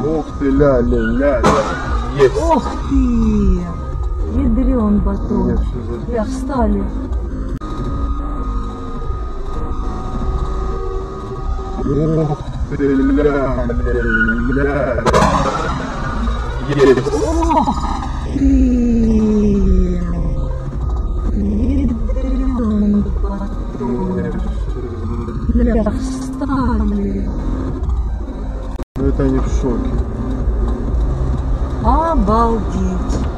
Ля-ля-ля. Есть. Ох ты! Ядрен батон. Бля, встали. Ух ты, ля-ля-ля. Есть. Ядрен батон. Бля, встали. Они в шоке. Обалдеть.